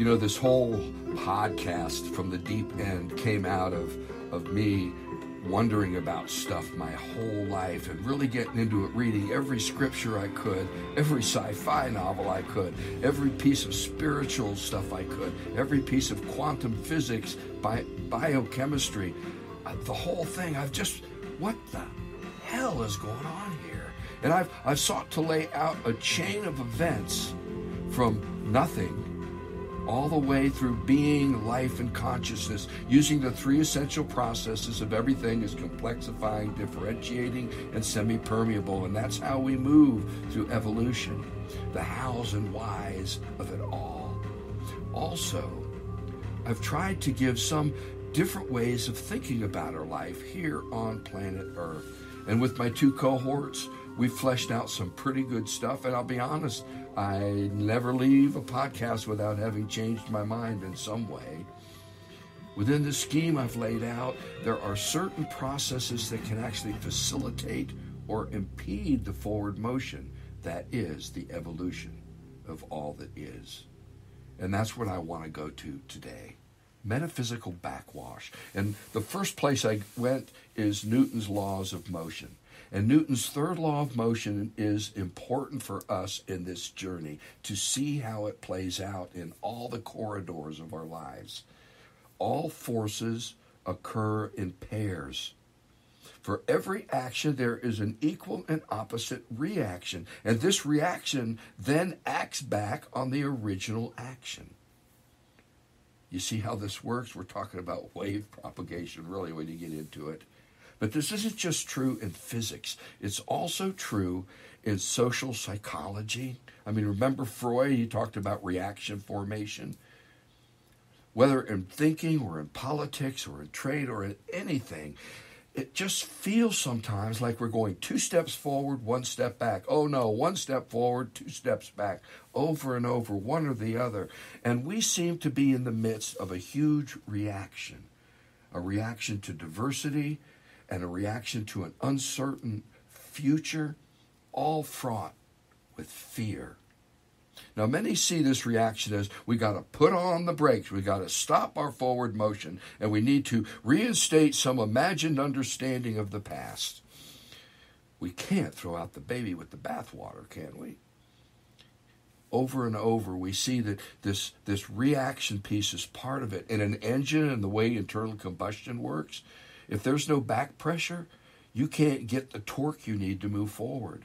You know, this whole podcast from the deep end came out of, of me wondering about stuff my whole life and really getting into it, reading every scripture I could, every sci fi novel I could, every piece of spiritual stuff I could, every piece of quantum physics, bi- biochemistry, uh, the whole thing. I've just, what the hell is going on here? And I've, I've sought to lay out a chain of events from nothing all the way through being, life, and consciousness, using the three essential processes of everything as complexifying, differentiating, and semi permeable. And that's how we move through evolution, the hows and whys of it all. Also, I've tried to give some different ways of thinking about our life here on planet Earth. And with my two cohorts, we fleshed out some pretty good stuff. And I'll be honest, I never leave a podcast without having changed my mind in some way. Within the scheme I've laid out, there are certain processes that can actually facilitate or impede the forward motion. That is the evolution of all that is. And that's what I want to go to today metaphysical backwash. And the first place I went is Newton's laws of motion. And Newton's third law of motion is important for us in this journey to see how it plays out in all the corridors of our lives. All forces occur in pairs. For every action, there is an equal and opposite reaction, and this reaction then acts back on the original action. You see how this works? We're talking about wave propagation, really, when you get into it. But this isn't just true in physics, it's also true in social psychology. I mean, remember Freud, he talked about reaction formation. Whether in thinking or in politics or in trade or in anything, it just feels sometimes like we're going two steps forward, one step back. Oh no, one step forward, two steps back, over and over, one or the other. And we seem to be in the midst of a huge reaction a reaction to diversity, and a reaction to an uncertain future, all fraught with fear. Now, many see this reaction as we got to put on the brakes, we got to stop our forward motion, and we need to reinstate some imagined understanding of the past. We can't throw out the baby with the bathwater, can we? Over and over, we see that this, this reaction piece is part of it. In an engine and the way internal combustion works, if there's no back pressure, you can't get the torque you need to move forward.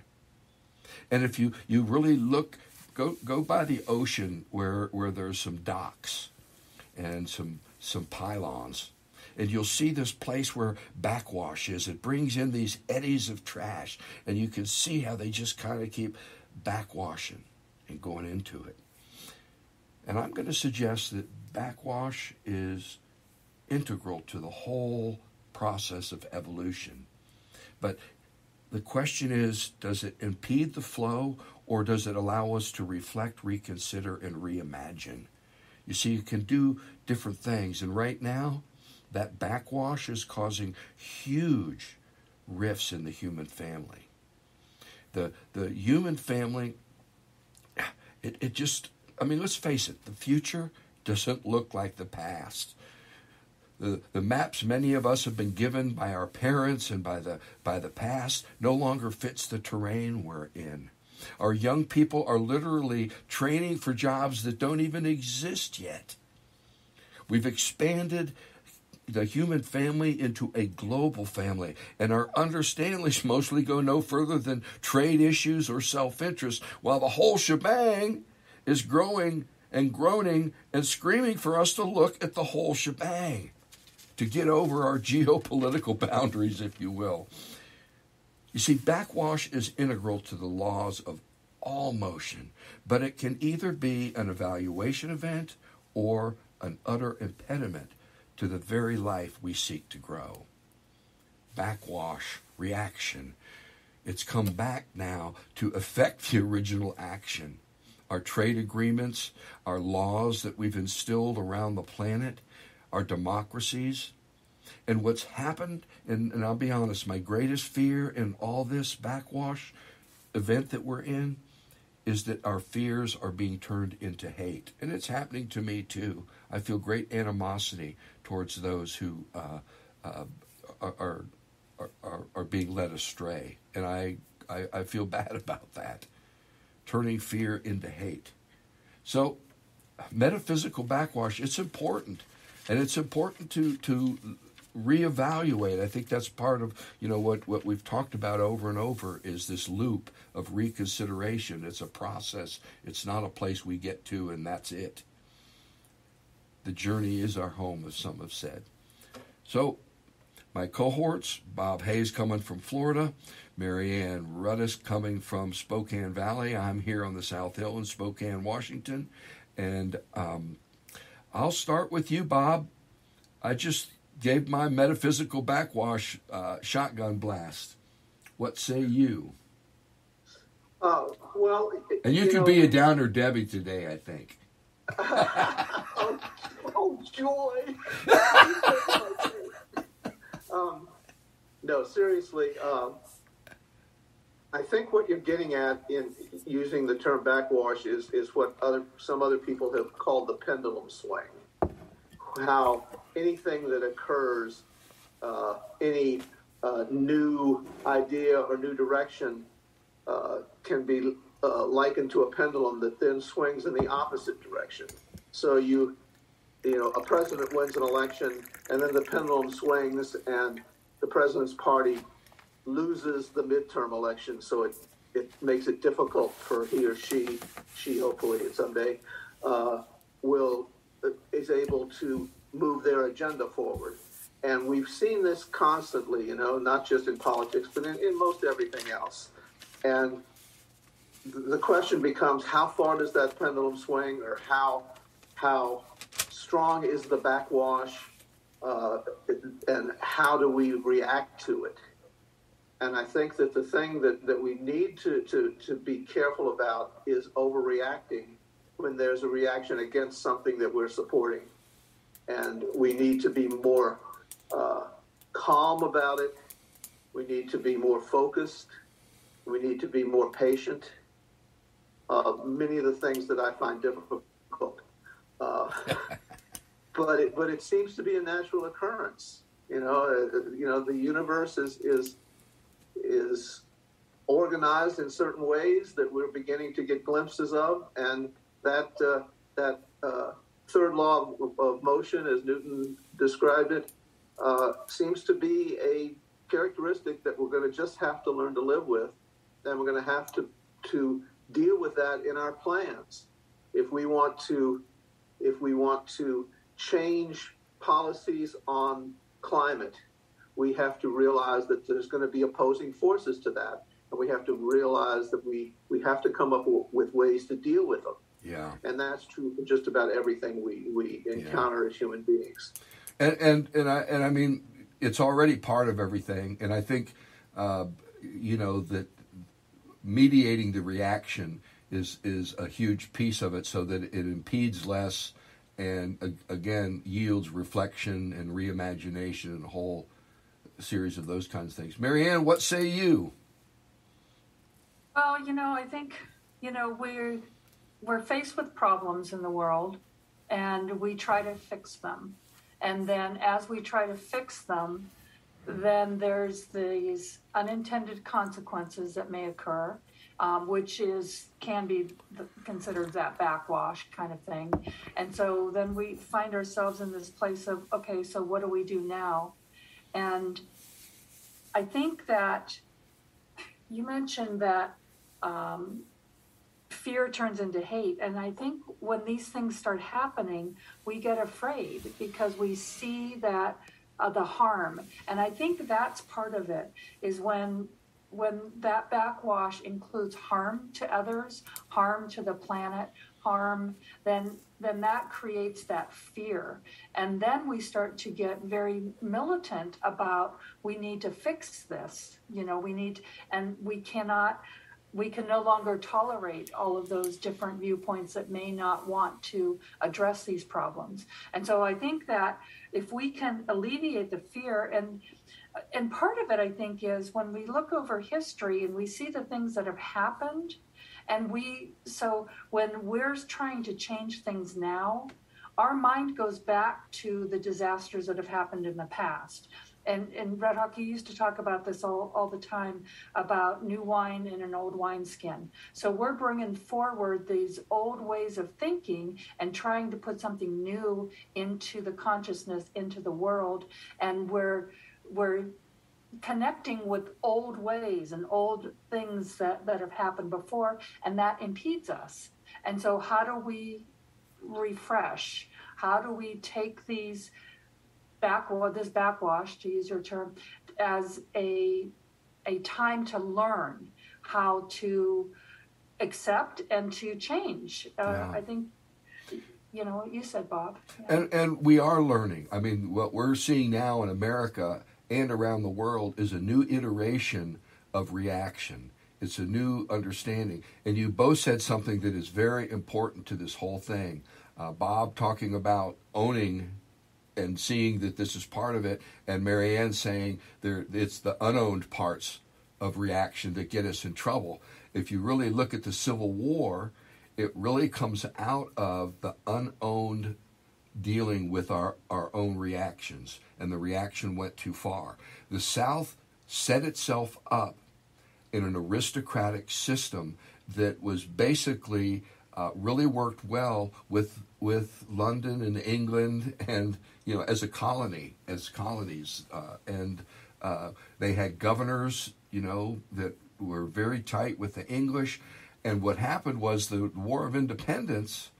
And if you, you really look, go, go by the ocean where, where there's some docks and some, some pylons, and you'll see this place where backwash is. It brings in these eddies of trash, and you can see how they just kind of keep backwashing and going into it. And I'm going to suggest that backwash is integral to the whole process of evolution. But the question is does it impede the flow or does it allow us to reflect, reconsider, and reimagine? You see, you can do different things. And right now, that backwash is causing huge rifts in the human family. The, the human family, it, it just, I mean, let's face it, the future doesn't look like the past. The, the maps many of us have been given by our parents and by the, by the past no longer fits the terrain we're in. Our young people are literally training for jobs that don't even exist yet. We've expanded the human family into a global family, and our understandings mostly go no further than trade issues or self interest, while the whole shebang is growing and groaning and screaming for us to look at the whole shebang to get over our geopolitical boundaries, if you will. You see, backwash is integral to the laws of all motion, but it can either be an evaluation event or an utter impediment to the very life we seek to grow. Backwash, reaction, it's come back now to affect the original action. Our trade agreements, our laws that we've instilled around the planet, our democracies. And what's happened, and, and I'll be honest, my greatest fear in all this backwash event that we're in is that our fears are being turned into hate. And it's happening to me too. I feel great animosity towards those who uh, uh, are, are, are, are, being led astray. And I, I, I feel bad about that, turning fear into hate. So, metaphysical backwash, it's important. And it's important to, to reevaluate. I think that's part of you know what what we've talked about over and over is this loop of reconsideration. It's a process. It's not a place we get to and that's it. The journey is our home, as some have said. So, my cohorts: Bob Hayes coming from Florida, Marianne Rudis coming from Spokane Valley. I'm here on the South Hill in Spokane, Washington, and um, I'll start with you, Bob. I just gave my metaphysical backwash uh, shotgun blast. What say you? Uh, well, and you, you could know, be a downer Debbie today, I think. oh, oh, joy! um, no, seriously. Um, I think what you're getting at in using the term backwash is is what other some other people have called the pendulum swing. How anything that occurs, uh, any uh, new idea or new direction uh, can be uh, likened to a pendulum that then swings in the opposite direction. So you, you know, a president wins an election, and then the pendulum swings, and the president's party loses the midterm election. So it it makes it difficult for he or she, she hopefully someday, uh, will uh, is able to move their agenda forward. And we've seen this constantly, you know, not just in politics, but in, in most everything else. And the question becomes how far does that pendulum swing or how how strong is the backwash uh, and how do we react to it and i think that the thing that, that we need to, to, to be careful about is overreacting when there's a reaction against something that we're supporting and we need to be more uh, calm about it. We need to be more focused. We need to be more patient. Uh, many of the things that I find difficult, uh, but it, but it seems to be a natural occurrence. You know, uh, you know, the universe is is is organized in certain ways that we're beginning to get glimpses of, and that uh, that uh, third law of, of motion, as Newton described it, uh, seems to be a characteristic that we're going to just have to learn to live with, and we're going to have to to deal with that in our plans. If we want to if we want to change policies on climate we have to realize that there's going to be opposing forces to that and we have to realize that we we have to come up with ways to deal with them yeah. And that's true for just about everything we, we encounter yeah. as human beings. And, and, and, I, and I mean, it's already part of everything. And I think, uh, you know, that mediating the reaction is, is a huge piece of it so that it impedes less and, again, yields reflection and reimagination and a whole series of those kinds of things. Marianne, what say you? Well, you know, I think, you know, we're we're faced with problems in the world and we try to fix them. And then as we try to fix them, then there's these unintended consequences that may occur, um, which is can be considered that backwash kind of thing. And so then we find ourselves in this place of okay, so what do we do now? And I think that you mentioned that um, fear turns into hate. And I think when these things start happening, we get afraid because we see that uh, the harm. And I think that's part of it is when when that backwash includes harm to others, harm to the planet, harm, then then that creates that fear. And then we start to get very militant about we need to fix this. You know, we need and we cannot we can no longer tolerate all of those different viewpoints that may not want to address these problems. And so I think that if we can alleviate the fear and and part of it, I think, is when we look over history and we see the things that have happened, and we, so when we're trying to change things now, our mind goes back to the disasters that have happened in the past. And, and Red Hawk, you used to talk about this all, all the time about new wine in an old wineskin. So we're bringing forward these old ways of thinking and trying to put something new into the consciousness, into the world. And we're, we're connecting with old ways and old things that, that have happened before, and that impedes us. And so, how do we refresh? How do we take these back this backwash, to use your term, as a a time to learn how to accept and to change? Uh, yeah. I think you know what you said, Bob. Yeah. And and we are learning. I mean, what we're seeing now in America and around the world is a new iteration of reaction. It's a new understanding. And you both said something that is very important to this whole thing. Uh, Bob talking about owning and seeing that this is part of it, and Marianne saying there it's the unowned parts of reaction that get us in trouble. If you really look at the Civil War, it really comes out of the unowned dealing with our, our own reactions, and the reaction went too far. The South set itself up in an aristocratic system that was basically uh, really worked well with with London and England and you know as a colony as colonies uh, and uh, they had governors you know that were very tight with the English and what happened was the War of Independence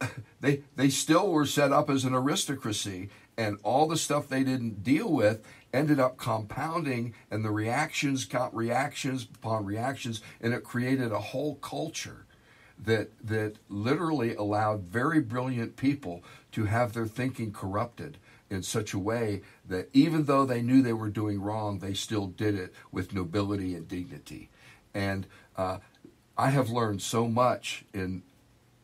they they still were set up as an aristocracy and all the stuff they didn't deal with ended up compounding and the reactions got reactions upon reactions and it created a whole culture that that literally allowed very brilliant people to have their thinking corrupted in such a way that even though they knew they were doing wrong, they still did it with nobility and dignity. And uh, I have learned so much in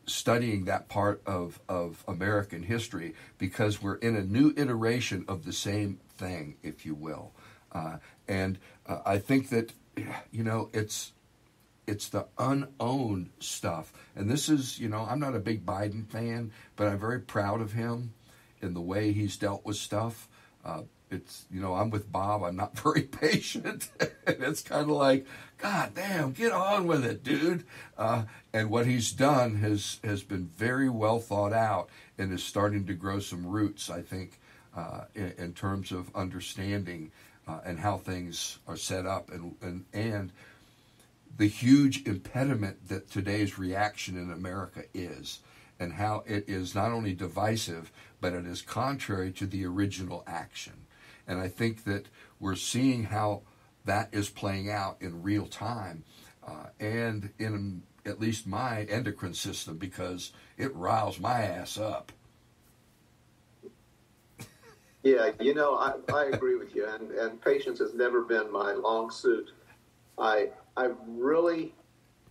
studying that part of, of American history because we're in a new iteration of the same thing, if you will. Uh, and uh, I think that, you know, it's it's the unowned stuff. And this is, you know, I'm not a big Biden fan, but I'm very proud of him in the way he's dealt with stuff. Uh, it's, you know, I'm with Bob. I'm not very patient. and it's kind of like, God damn, get on with it, dude. Uh, and what he's done has, has been very well thought out and is starting to grow some roots, I think, uh, in, in, terms of understanding uh, and how things are set up and, and, and the huge impediment that today's reaction in America is, and how it is not only divisive, but it is contrary to the original action. And I think that we're seeing how that is playing out in real time uh, and in at least my endocrine system because it riles my ass up. Yeah, you know, I, I agree with you, and, and patience has never been my long suit. I I really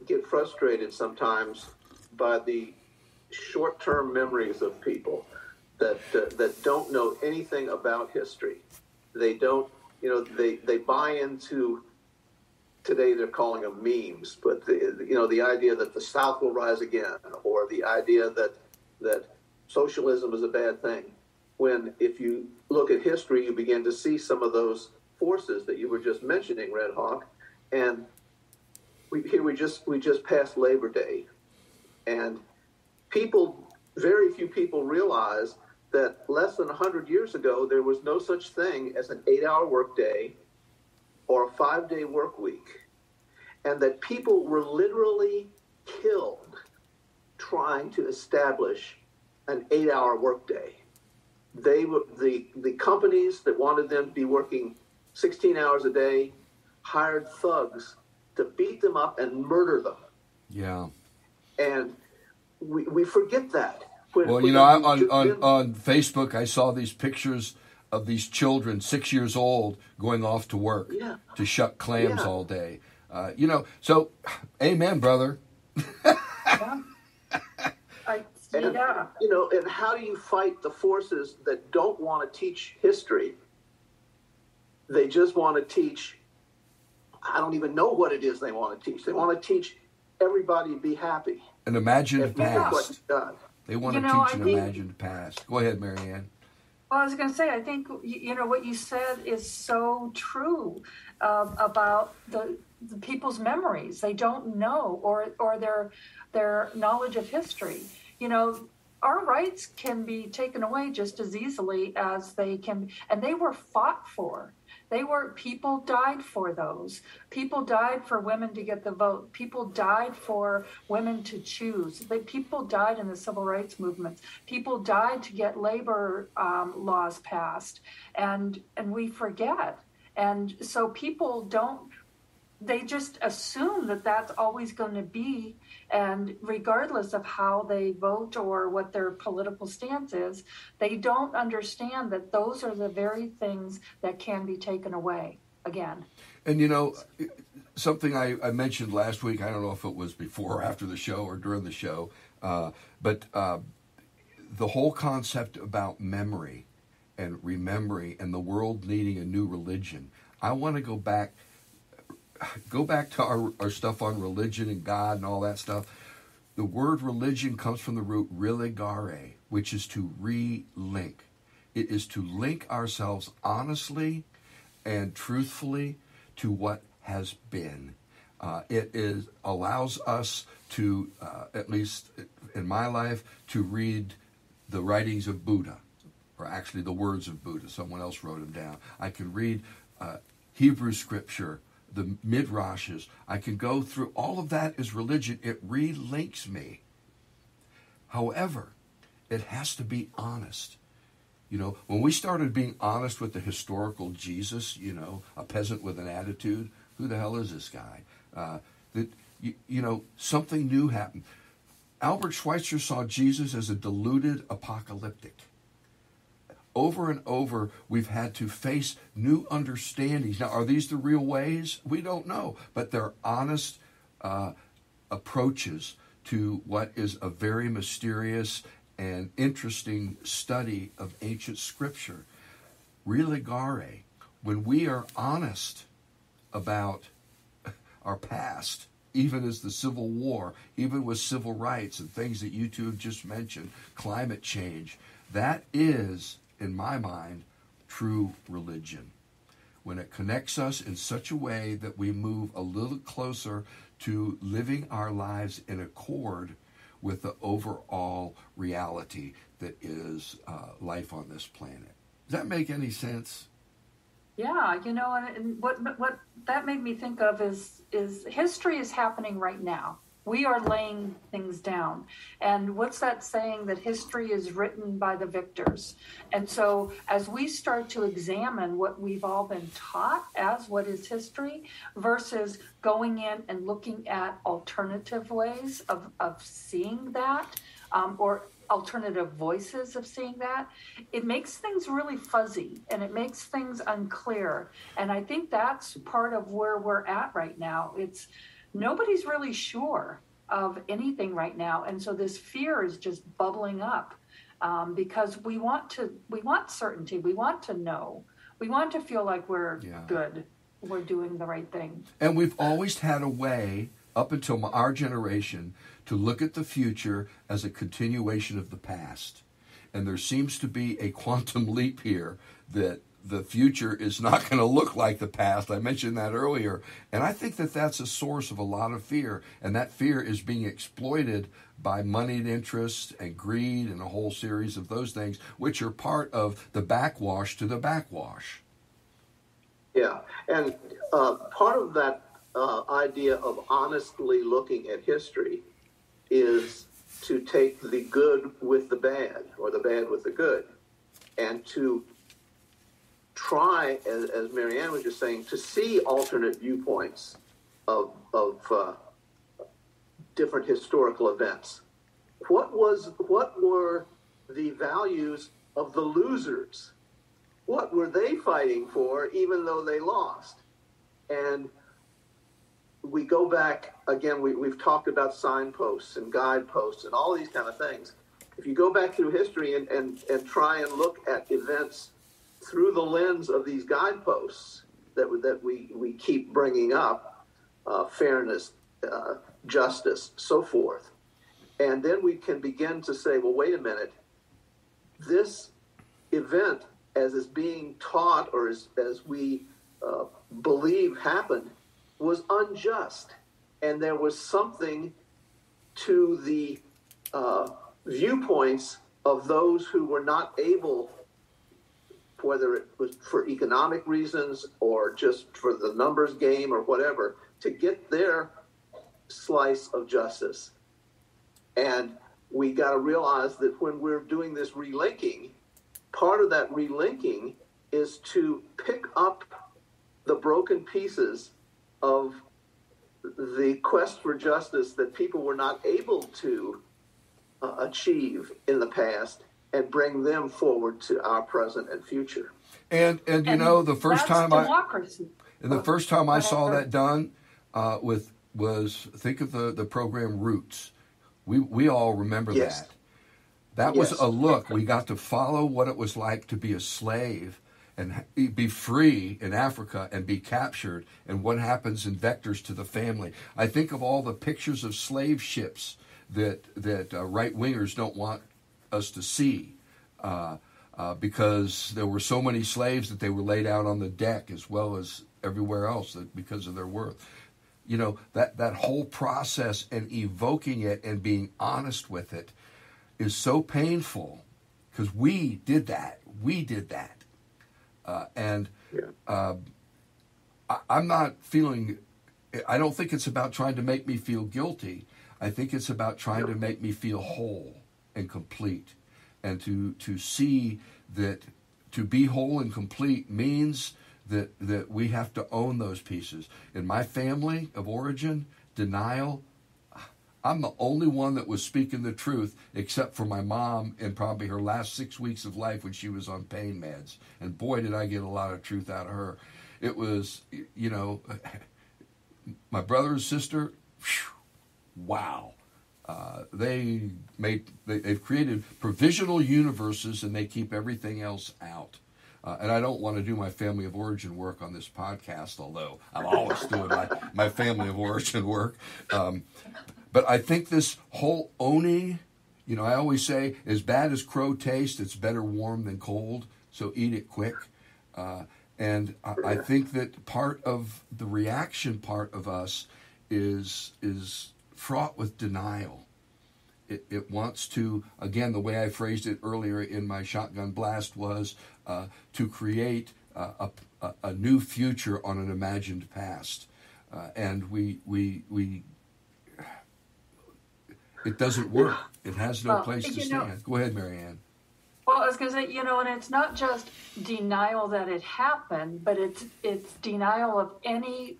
get frustrated sometimes by the short-term memories of people that uh, that don't know anything about history. They don't, you know, they they buy into today they're calling them memes, but the, you know the idea that the South will rise again, or the idea that that socialism is a bad thing. When if you look at history, you begin to see some of those forces that you were just mentioning, Red Hawk, and we, here we just we just passed Labor Day, and people, very few people realize that less than 100 years ago there was no such thing as an eight-hour workday or a five-day work week, and that people were literally killed trying to establish an eight-hour workday. They were the the companies that wanted them to be working 16 hours a day hired thugs to beat them up and murder them. Yeah. And we, we forget that. When, well, you know, on, on, on Facebook, I saw these pictures of these children, six years old, going off to work yeah. to shuck clams yeah. all day. Uh, you know, so, amen, brother. yeah. I, and, yeah. You know, and how do you fight the forces that don't want to teach history they just want to teach. I don't even know what it is they want to teach. They want to teach everybody to be happy. And imagine Yeah. past. They want You to know, teach I imagined past. Go ahead, Marianne. Well, I was going to say, I think you know what you said is so true um, about the, the people's memories. They don't know, or or their their knowledge of history. You know, our rights can be taken away just as easily as they can, and they were fought for. They were people died for those. People died for women to get the vote. People died for women to choose. They, people died in the civil rights movements. People died to get labor um, laws passed, and and we forget. And so people don't. They just assume that that's always going to be, and regardless of how they vote or what their political stance is, they don't understand that those are the very things that can be taken away again. And you know, something I, I mentioned last week, I don't know if it was before or after the show or during the show, uh, but uh, the whole concept about memory and remembering and the world needing a new religion. I want to go back go back to our, our stuff on religion and God and all that stuff. The word religion comes from the root religare, which is to relink. It is to link ourselves honestly and truthfully to what has been. Uh, it is allows us to, uh, at least in my life, to read the writings of Buddha, or actually the words of Buddha. Someone else wrote them down. I can read uh, Hebrew scripture, the midrashes. I can go through all of that is religion. It relinks me. However, it has to be honest. You know, when we started being honest with the historical Jesus, you know, a peasant with an attitude, who the hell is this guy? Uh, that you, you know, something new happened. Albert Schweitzer saw Jesus as a deluded apocalyptic. Over and over, we've had to face new understandings. Now, are these the real ways? We don't know, but they're honest uh, approaches to what is a very mysterious and interesting study of ancient scripture. Religare, when we are honest about our past, even as the Civil War, even with civil rights and things that you two have just mentioned, climate change, that is, in my mind, true religion. When it connects us in such a way that we move a little closer to living our lives in accord with the overall reality that is uh, life on this planet. Does that make any sense? Yeah, you know, and, and what what that made me think of is is history is happening right now. We are laying things down. And what's that saying that history is written by the victors? And so as we start to examine what we've all been taught as what is history versus going in and looking at alternative ways of, of seeing that um, or alternative voices of seeing that, it makes things really fuzzy and it makes things unclear. And I think that's part of where we're at right now. It's nobody's really sure of anything right now, and so this fear is just bubbling up um, because we want to we want certainty, we want to know, we want to feel like we're Yeah. good, we're doing the right thing. And we've always had a way, up until our generation, to look at the future as a continuation of the past. And there seems to be a quantum leap here that the future is not going to look like the past. I mentioned that earlier. And I think that that's a source of a lot of fear. And that fear is being exploited by moneyed interests and greed and a whole series of those things, which are part of the backwash to the backwash. Yeah, and uh, part of that uh, idea of honestly looking at history is to take the good with the bad, or the bad with the good, and to try, as, as Marianne was just saying, to see alternate viewpoints of, of uh, different historical events. What was what were the values of the losers? What were they fighting for, even though they lost? And we go back again. We, we've talked about signposts and guideposts and all these kind of things. If you go back through history and, and, and try and look at events through the lens of these guideposts that, that we, we keep bringing up uh, fairness, uh, justice, so forth. And then we can begin to say, well, wait a minute, this event, as is being taught or as, as we uh, believe happened, was unjust. And there was something to the uh, viewpoints of those who were not able, whether it was for economic reasons or just for the numbers game or whatever, to get their slice of justice. And we got to realize that when we're doing this relinking, part of that relinking is to pick up the broken pieces of the quest for justice that people were not able to uh, achieve in the past and bring them forward to our present and future. And and you and know the first time democracy. I and the first time I saw that done uh, with was think of the the program Roots. We we all remember yes. that. That yes. was a look. We got to follow what it was like to be a slave and be free in Africa and be captured and what happens in vectors to the family. I think of all the pictures of slave ships that that uh, right wingers don't want us to see. Uh, uh, because there were so many slaves that they were laid out on the deck as well as everywhere else that, because of their worth. You know, that, that whole process and evoking it and being honest with it is so painful because we did that. We did that. Uh, and yeah. uh, I, I'm not feeling, I don't think it's about trying to make me feel guilty. I think it's about trying to make me feel whole and complete and to, to see that to be whole and complete means that, that we have to own those pieces. In my family of origin, denial, I'm the only one that was speaking the truth, except for my mom in probably her last six weeks of life when she was on pain meds. And boy, did I get a lot of truth out of her. It was, you know, my brother and sister, whew, wow. Uh, they made they, have created provisional universes and they keep everything else out. Uh, and I don't want to do my family of origin work on this podcast, although I'm always doing my, my family of origin work. Um, but I think this whole owning, you know, I always say, as bad as crow tastes, it's better warm than cold. So eat it quick. Uh, and I, I think that part of the reaction part of us is is fraught with denial. It, it wants to, again, the way I phrased it earlier in my shotgun blast was uh, to create uh, a, a, new future on an imagined past. Uh, and we, we, we, it doesn't work. It has no well, place to stand. Know, Go ahead, Marianne. Well, I was going to say, you know, and it's not just denial that it happened, but it's it's denial of any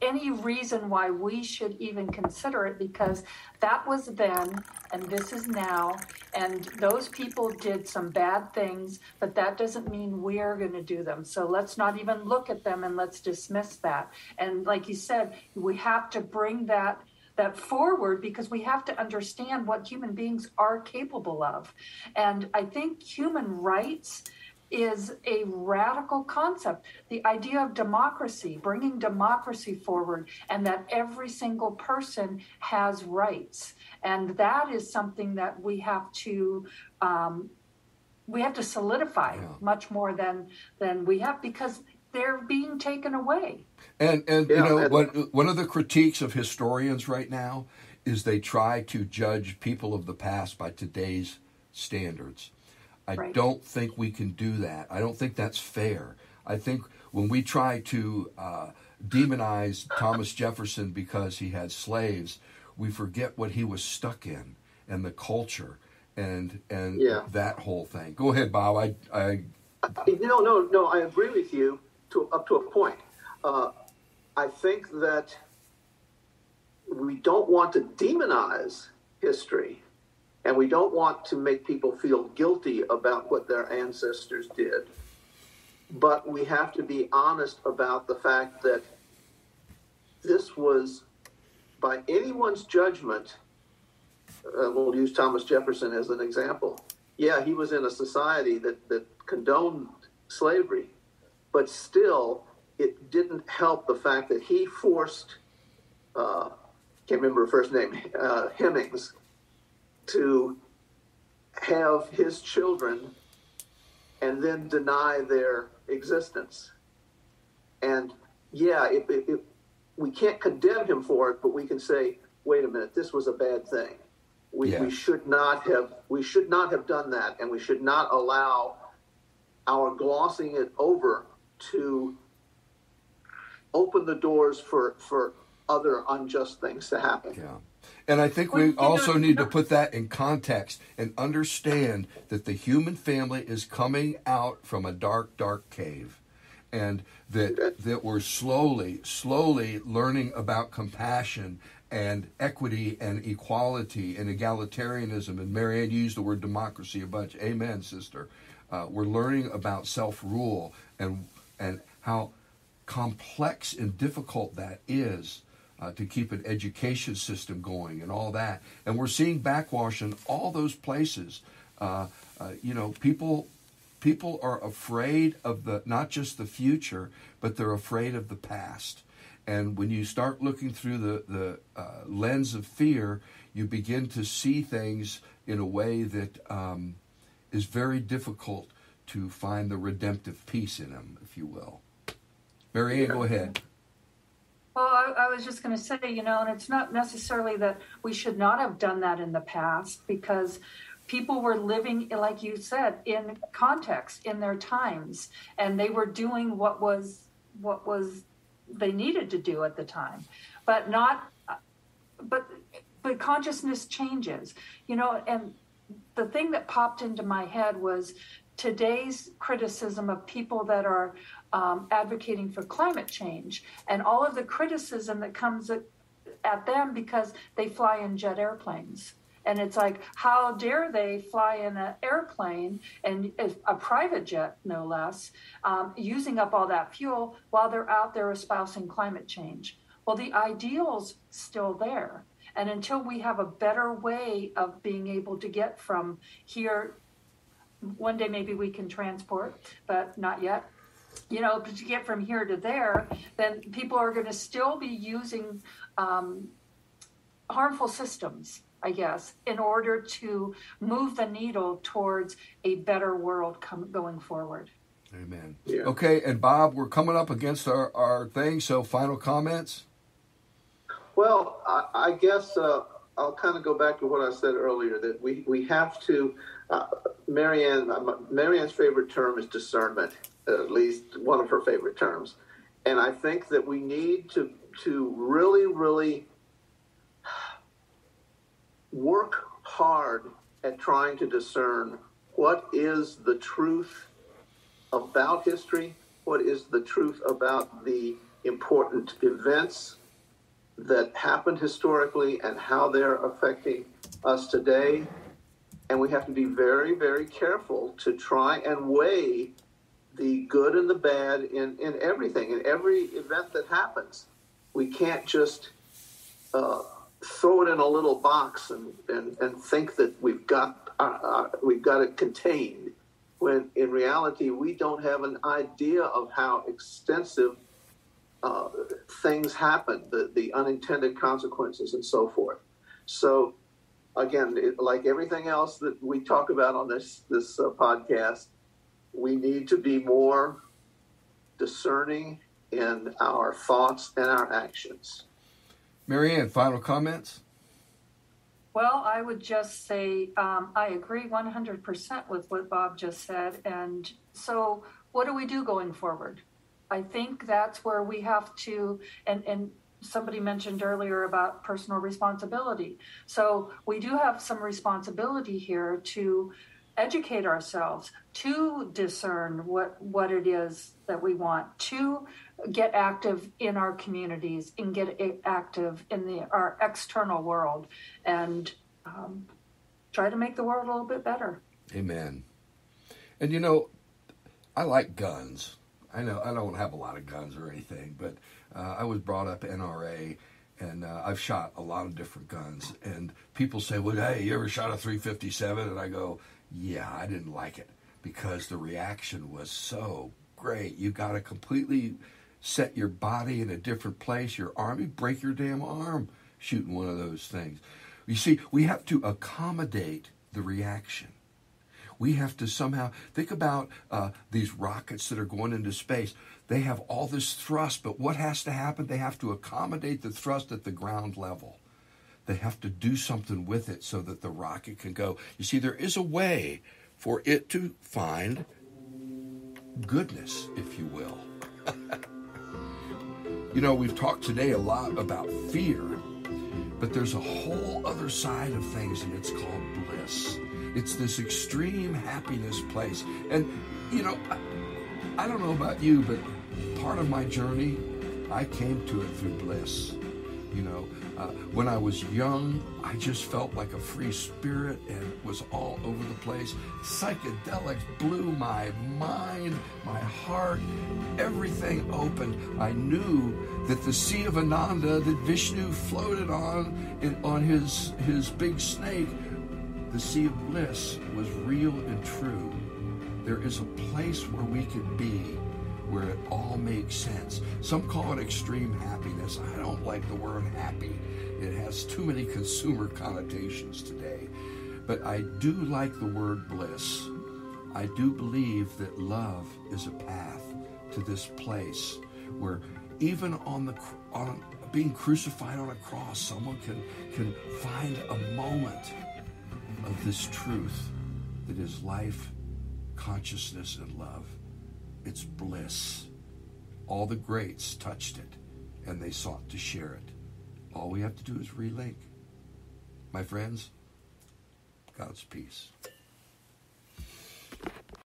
any reason why we should even consider it because that was then and this is now and those people did some bad things but that doesn't mean we're going to do them. So let's not even look at them and let's dismiss that. And like you said we have to bring that that forward because we have to understand what human beings are capable of. And i think human rights is a radical concept. The idea of democracy, bringing democracy forward, and that every single person has rights. And that is something that we have to. Um, we have to solidify yeah. much more than than we have because they're being taken away. And and yeah, you know what one of the critiques of historians right now is they try to judge people of the past by today's standards. I right. don't think we can do that. I don't think that's fair. I think when we try to uh, demonize Thomas Jefferson because he had slaves, we forget what he was stuck in and the culture and and yeah. that whole thing. Go ahead, Bob. I, I no no no. I agree with you to up to a point. Uh, I think that we don't want to demonize history and we don't want to make people feel guilty about what their ancestors did. But we have to be honest about the fact that this was, by anyone's judgment, uh, we'll use Thomas Jefferson as an example. Yeah, he was in a society that, that condoned slavery, but still, it didn't help the fact that he forced, uh, can't remember her first name, uh, Hemings, to have his children and then deny their existence. And yeah, it, it, it, we can't condemn him for it, but we can say, wait a minute, this was a bad thing. We, Yeah. we should not have we should not have done that, and we should not allow our glossing it over to open the doors for for other unjust things to happen. Yeah. And I think we also need to put that in context and understand that the human family is coming out from a dark, dark cave. And that that we're slowly, slowly learning about compassion and equity and equality and egalitarianism. And Marianne used the word democracy a bunch. Amen, sister. Uh, we're learning about self rule and and how complex and difficult that is uh, to keep an education system going and all that. And we're seeing backwash in all those places. Uh, uh, you know, people people are afraid of the not just the future, but they're afraid of the past. And when you start looking through the the uh, lens of fear, you begin to see things in a way that um, is very difficult to find the redemptive peace in them, if you will. Marianne, go ahead. Well, I, I was just going to say, you know, and it's not necessarily that we should not have done that in the past because people were living, like you said, in context in their times, and they were doing what was what was they needed to do at the time, but not, but but consciousness changes, you know, and the thing that popped into my head was today's criticism of people that are um, advocating for climate change and all of the criticism that comes at, at them because they fly in jet airplanes. And it's like, how dare they fly in an airplane and a private jet, no less, um, using up all that fuel while they're out there espousing climate change? Well, the ideal's still there. And until we have a better way of being able to get from here, one day maybe we can transport, but not yet. You know, but to get from here to there, then people are going to still be using um, harmful systems, I guess, in order to move the needle towards a better world com- going forward. Amen. Yeah. Okay, and Bob, we're coming up against our, our thing, so final comments? Well, I, I guess uh, I'll kind of go back to what I said earlier that we, we have to. Uh, Marianne, Marianne's favorite term is discernment, at least one of her favorite terms, and I think that we need to to really, really work hard at trying to discern what is the truth about history, what is the truth about the important events that happened historically and how they're affecting us today. And we have to be very, very careful to try and weigh the good and the bad in, in everything, in every event that happens. We can't just uh, throw it in a little box and, and, and think that we've got, uh, uh, we've got it contained, when in reality, we don't have an idea of how extensive uh, things happen, the, the unintended consequences, and so forth. So, again, it, like everything else that we talk about on this this uh, podcast, we need to be more discerning in our thoughts and our actions. Marianne, final comments? Well, I would just say um, I agree 100% with what Bob just said. And so, what do we do going forward? I think that's where we have to, and, and somebody mentioned earlier about personal responsibility. So, we do have some responsibility here to educate ourselves, to discern what, what it is that we want, to get active in our communities and get active in the our external world and um, try to make the world a little bit better. Amen. And you know, I like guns. I know I don't have a lot of guns or anything, but uh, I was brought up NRA, and uh, I've shot a lot of different guns. And people say, "Well, hey, you ever shot a 357?" And I go, "Yeah, I didn't like it because the reaction was so great. You got to completely set your body in a different place. Your arm, you break your damn arm shooting one of those things. You see, we have to accommodate the reaction. We have to somehow think about uh, these rockets that are going into space. They have all this thrust, but what has to happen? They have to accommodate the thrust at the ground level. They have to do something with it so that the rocket can go. You see, there is a way for it to find goodness, if you will. you know, we've talked today a lot about fear, but there's a whole other side of things, and it's called bliss. It's this extreme happiness place. And, you know, I, don't know about you, but part of my journey, I came to it through bliss. You know, uh, when I was young, I just felt like a free spirit and was all over the place. Psychedelics blew my mind, my heart, everything opened. I knew that the Sea of Ananda that Vishnu floated on in, on his his big snake, the Sea of Bliss, was real and true. There is a place where we can be where it all makes sense. Some call it extreme happiness. I don't like the word happy, it has too many consumer connotations today. But I do like the word bliss. I do believe that love is a path to this place where even on the on being crucified on a cross, someone can can find a moment of this truth that is life, consciousness, and love. It's bliss. All the greats touched it and they sought to share it. All we have to do is relink. My friends, God's peace.